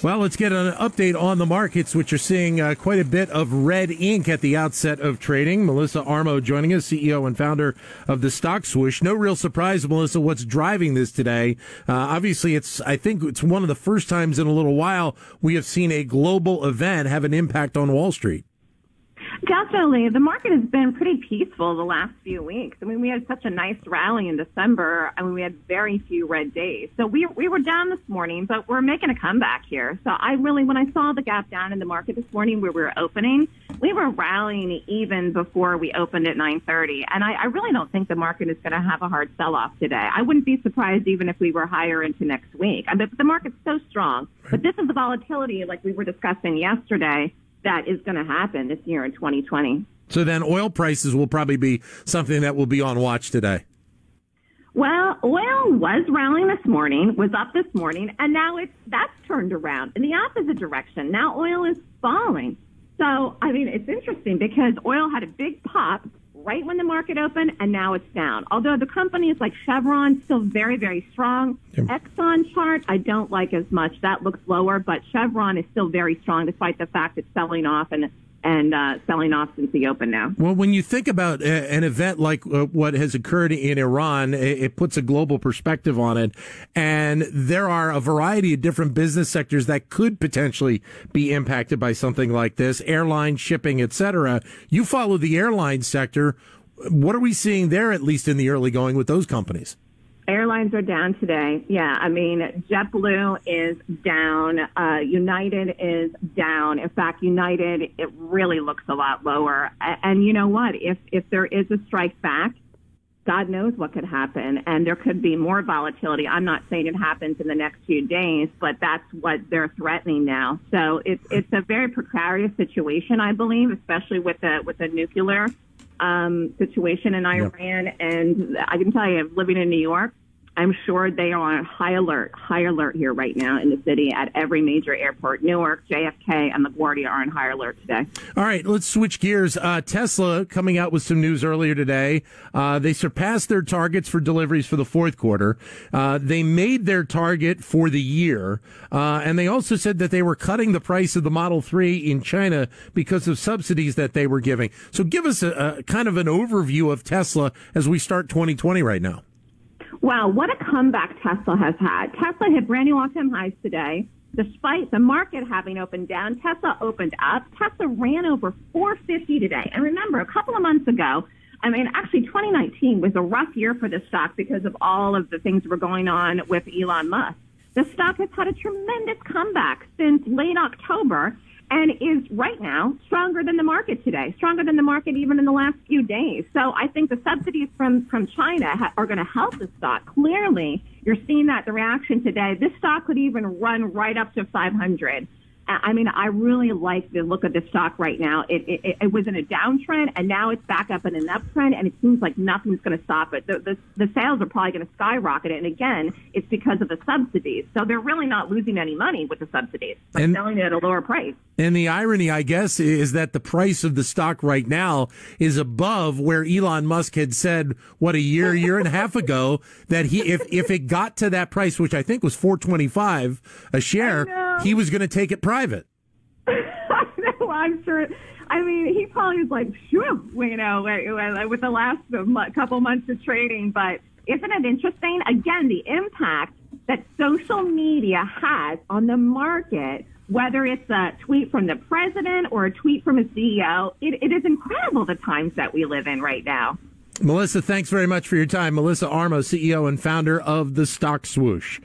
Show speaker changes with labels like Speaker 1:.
Speaker 1: Well, let's get an update on the markets, which are seeing uh, quite a bit of red ink at the outset of trading. Melissa Armo joining us, CEO and founder of the Stock Swoosh. No real surprise, Melissa, what's driving this today. Uh, obviously, it's I think it's one of the first times in a little while we have seen a global event have an impact on Wall Street.
Speaker 2: Definitely. The market has been pretty peaceful the last few weeks. I mean, we had such a nice rally in December. I mean, we had very few red days. So we, we were down this morning, but we're making a comeback here. So I really, when I saw the gap down in the market this morning where we were opening, we were rallying even before we opened at 930. And I, I really don't think the market is going to have a hard sell off today. I wouldn't be surprised even if we were higher into next week. I mean, the market's so strong. But this is the volatility like we were discussing yesterday that is going to happen this year in 2020.
Speaker 1: So then oil prices will probably be something that will be on watch today.
Speaker 2: Well, oil was rallying this morning, was up this morning, and now it's that's turned around in the opposite direction. Now oil is falling. So, I mean, it's interesting because oil had a big pop right when the market opened, and now it's down. Although the companies like Chevron still very, very strong. Yep. Exxon chart I don't like as much. That looks lower, but Chevron is still very strong despite the fact it's selling off and and uh, selling off since the open now.
Speaker 1: Well, when you think about a, an event like uh, what has occurred in Iran, it, it, puts a global perspective on it. And there are a variety of different business sectors that could potentially be impacted by something like this airline, shipping, etc. You follow the airline sector. What are we seeing there, at least in the early going, with those companies?
Speaker 2: Airlines are down today. Yeah, I mean, JetBlue is down. Uh, United is down. In fact, United it really looks a lot lower. And you know what? If if there is a strike back, God knows what could happen, and there could be more volatility. I'm not saying it happens in the next few days, but that's what they're threatening now. So it's it's a very precarious situation, I believe, especially with the with the nuclear um, situation in Iran. Yep. And I can tell you, living in New York, I'm sure they are on high alert, high alert here right now in the city at every major airport. Newark, JFK, and LaGuardia are on high alert today.
Speaker 1: All right, let's switch gears. Uh, Tesla coming out with some news earlier today. Uh, they surpassed their targets for deliveries for the fourth quarter. Uh, they made their target for the year, uh, and they also said that they were cutting the price of the Model 3 in China because of subsidies that they were giving. So give us a, a kind of an overview of Tesla as we start 2020 right now.
Speaker 2: Wow, what a comeback Tesla has had. Tesla hit brand new all-time highs today. Despite the market having opened down, Tesla opened up. Tesla ran over 450 today. And remember, a couple of months ago, I mean, actually 2019 was a rough year for the stock because of all of the things that were going on with Elon Musk. The stock has had a tremendous comeback since late October and is right now stronger than the market today, stronger than the market even in the last few days. So I think the subsidies from, from China ha- are going to help the stock. Clearly, you're seeing that the reaction today. This stock could even run right up to 500. I mean, I really like the look of the stock right now. It, it, it was in a downtrend, and now it's back up in an uptrend, and it seems like nothing's going to stop it. The, the, the sales are probably going to skyrocket, and again, it's because of the subsidies. So they're really not losing any money with the subsidies, but and, selling it at a lower price.
Speaker 1: And the irony, I guess, is that the price of the stock right now is above where Elon Musk had said, what, a year, year and a half ago, that he, if, if it got to that price, which I think was 425 a share, he was going to take it private private.
Speaker 2: I'm sure. I mean, he probably was like, sure, you know, with the last couple months of trading. But isn't it interesting? Again, the impact that social media has on the market, whether it's a tweet from the president or a tweet from a CEO, it, it is incredible the times that we live in right now.
Speaker 1: Melissa, thanks very much for your time. Melissa Armo, CEO and founder of the Stock Swoosh.